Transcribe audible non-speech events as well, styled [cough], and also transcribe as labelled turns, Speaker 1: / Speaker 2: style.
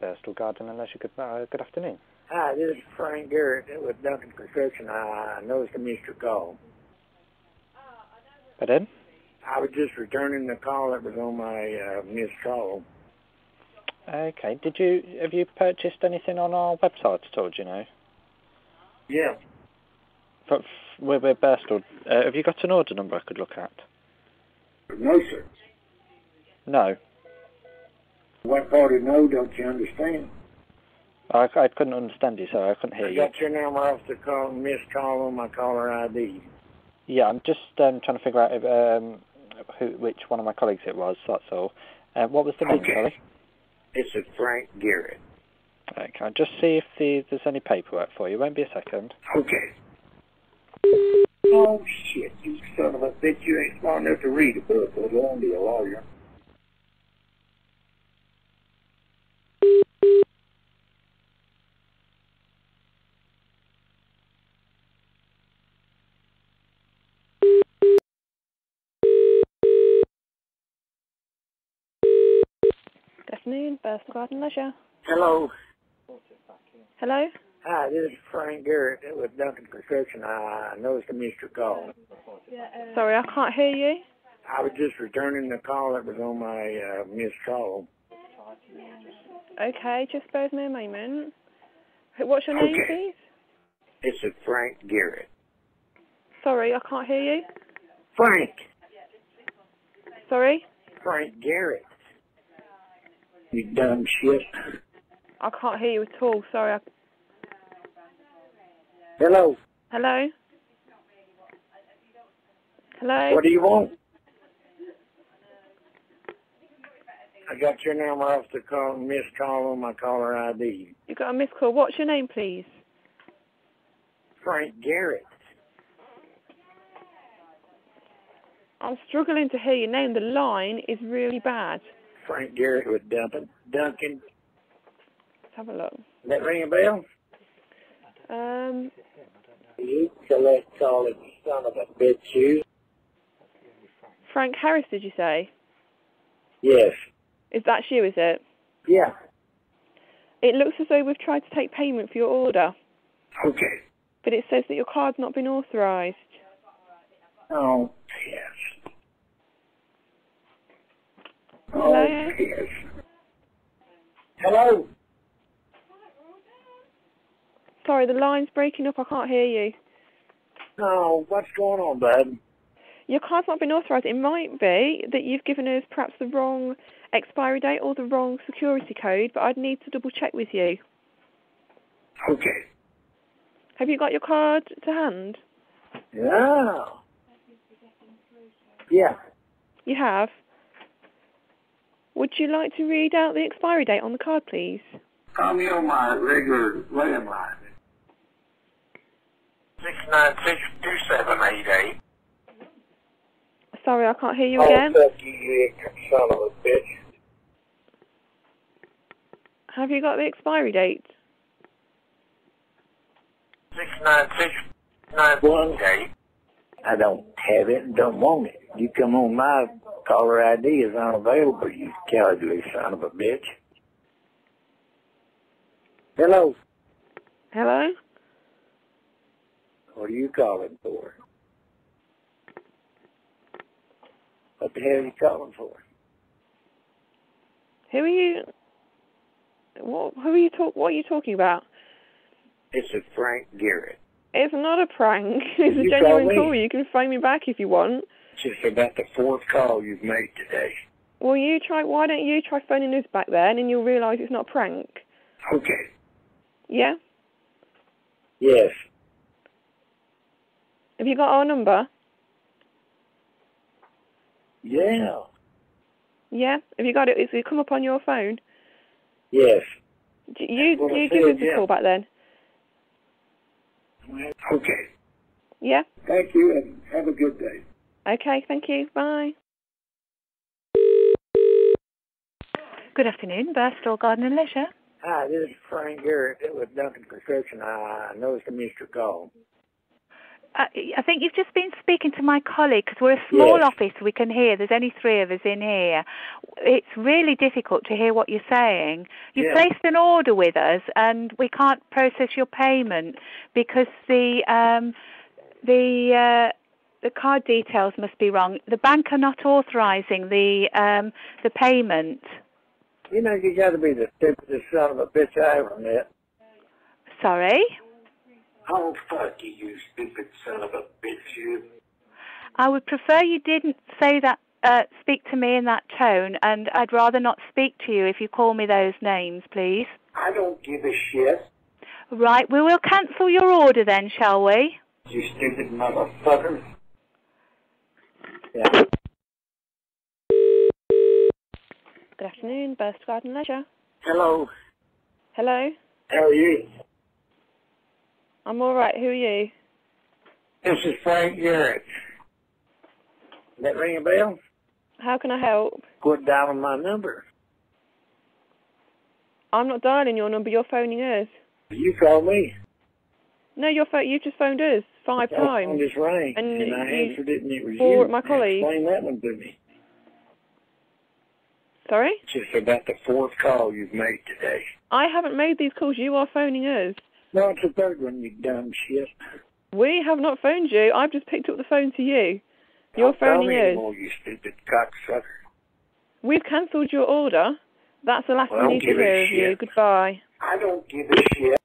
Speaker 1: Birstall Garden Leisure. Uh, good afternoon.
Speaker 2: Hi, this is Frank Garrett with Duncan Construction. I noticed I missed your call.
Speaker 1: Pardon?
Speaker 2: I was just returning the call that was on my uh, missed call.
Speaker 1: Okay. Did you have you purchased anything on our website at all? Do you know?
Speaker 2: Yeah.
Speaker 1: For, we're, we're Birstall. Uh, have you got an order number I could look at?
Speaker 2: No, sir.
Speaker 1: No.
Speaker 2: What part of no don't you understand?
Speaker 1: I, I couldn't understand you, sorry. I couldn't hear
Speaker 2: I
Speaker 1: you.
Speaker 2: got your number off the call, missed call on my caller ID.
Speaker 1: Yeah, I'm just um, trying to figure out if, um, who, which one of my colleagues it was. That's all. Uh, what was the name?
Speaker 2: Okay.
Speaker 1: Sorry.
Speaker 2: It's a Frank Garrett.
Speaker 1: Okay. I'll just see if the, there's any paperwork for you. Won't be a second.
Speaker 2: Okay. Oh, shit, you son of a bitch. You ain't smart enough to read a book, let alone be a lawyer.
Speaker 3: Good afternoon, Garden Leisure.
Speaker 2: Hello.
Speaker 3: Hello?
Speaker 2: Hi, this is Frank Garrett with Duncan Construction. I noticed I missed your call.
Speaker 3: Sorry, I can't hear you.
Speaker 2: I was just returning the call that was on my uh, missed call.
Speaker 3: Okay, just bear with me a moment. What's your name,
Speaker 2: Okay.
Speaker 3: please?
Speaker 2: It's a Frank Garrett.
Speaker 3: Sorry, I can't hear you.
Speaker 2: Frank!
Speaker 3: Sorry?
Speaker 2: Frank Garrett. You dumb shit.
Speaker 3: I can't hear you at all. Sorry. I...
Speaker 2: Hello.
Speaker 3: Hello? Hello?
Speaker 2: What do you want? I got your number off the call, missed call on my caller ID.
Speaker 3: You got a missed call. What's your name, please?
Speaker 2: Frank Garrett.
Speaker 3: I'm struggling to hear your name. The line is really bad.
Speaker 2: Frank Garrett with Duncan. Duncan.
Speaker 3: Let's have a look.
Speaker 2: That ring a bell?
Speaker 3: Um,
Speaker 2: You select it, son of a bitch, you.
Speaker 3: Frank Harris, did you say?
Speaker 2: Yes.
Speaker 3: Is that you, is it?
Speaker 2: Yeah.
Speaker 3: It looks as though we've tried to take payment for your order,
Speaker 2: Okay.
Speaker 3: but it says that your card's not been authorised.
Speaker 2: Oh,
Speaker 3: Hello?
Speaker 2: yes. Hello?
Speaker 3: Sorry, the line's breaking up. I can't hear you.
Speaker 2: Oh, what's going on, bud?
Speaker 3: Your card's not been authorised. It might be that you've given us perhaps the wrong expiry date or the wrong security code, but I'd need to double check with you.
Speaker 2: Okay.
Speaker 3: Have you got your card to hand?
Speaker 2: Yeah. Yeah.
Speaker 3: You have. Would you like to read out the expiry date on the card, please?
Speaker 2: Call me on my regular landline. Six nine six two seven eight eight.
Speaker 3: Sorry, I can't hear you
Speaker 2: Oh,
Speaker 3: again.
Speaker 2: fuck you, you son of a bitch.
Speaker 3: Have you got the expiry date?
Speaker 2: Six nine six nine one eight. I don't have it and don't want it. You come on my caller ID is unavailable, you cowardly son of a bitch. Hello.
Speaker 3: Hello?
Speaker 2: What are you calling for? What the hell are you calling for?
Speaker 3: Who are you? What? Who are you talk? What are you talking about?
Speaker 2: It's a Frank Garrett.
Speaker 3: It's not a prank. [laughs] It's a
Speaker 2: You call
Speaker 3: genuine
Speaker 2: me.
Speaker 3: call. You can phone me back if you want.
Speaker 2: It's just about the fourth call you've made today.
Speaker 3: Well, you try. Why don't you try phoning us back then, and you'll realise it's not a prank.
Speaker 2: Okay.
Speaker 3: Yeah.
Speaker 2: Yes.
Speaker 3: Have you got our number?
Speaker 2: Yeah.
Speaker 3: Yeah. Have you got it? it? Is it come up on your phone?
Speaker 2: Yes.
Speaker 3: D- You
Speaker 2: Well,
Speaker 3: you give
Speaker 2: says,
Speaker 3: us a
Speaker 2: yeah.
Speaker 3: call back then.
Speaker 2: Okay.
Speaker 3: Yeah.
Speaker 2: Thank you and have a good day.
Speaker 3: Okay. Thank you. Bye.
Speaker 4: Good afternoon, Birstall Garden and Leisure.
Speaker 2: Hi, this is Frank Garrett with Duncan Construction. I noticed I missed your call.
Speaker 4: Uh, I think you've just been speaking to my colleague because we're a small
Speaker 2: Yes.
Speaker 4: office. We can hear. There's only three of us in here. It's really difficult to hear what you're saying. You
Speaker 2: Yeah.
Speaker 4: placed an order with us, and we can't process your payment because the um, the uh, the card details must be wrong. The bank are not authorising the um, the payment.
Speaker 2: You know, you got to be the stupidest son of a bitch I ever met.
Speaker 4: Sorry.
Speaker 2: Oh, fuck you, you stupid son of a bitch, you.
Speaker 4: I would prefer you didn't say that, uh, speak to me in that tone, and I'd rather not speak to you if you call me those names, please.
Speaker 2: I don't give a shit,
Speaker 4: Right, we will cancel your order then, shall we?
Speaker 2: you stupid motherfucker. Yeah.
Speaker 3: Good afternoon, Birstall Garden Leisure.
Speaker 2: Hello,
Speaker 3: Hello.
Speaker 2: how are you?
Speaker 3: I'm all right. Who are you?
Speaker 2: This is Frank Garrett. That ring a bell?
Speaker 3: How can I help?
Speaker 2: Quit dialing my number.
Speaker 3: I'm not dialing your number. You're phoning us.
Speaker 2: You called me.
Speaker 3: No, you're pho- you just phoned us five
Speaker 2: oh, phone
Speaker 3: times.
Speaker 2: just rang,
Speaker 3: And
Speaker 2: and, I answered it, and it was you.
Speaker 3: my colleague.
Speaker 2: Explain that one to me.
Speaker 3: Sorry?
Speaker 2: Just about the fourth call you've made today.
Speaker 3: I haven't made these calls. You are phoning us.
Speaker 2: No, it's the third one, you dumb shit.
Speaker 3: We have not phoned you. I've just picked up the phone to you. You're
Speaker 2: Don't
Speaker 3: phoning
Speaker 2: me
Speaker 3: us.
Speaker 2: anymore, you stupid cocksucker.
Speaker 3: We've cancelled your order. That's the last
Speaker 2: Well,
Speaker 3: we need to hear of you. Goodbye.
Speaker 2: I don't give a shit.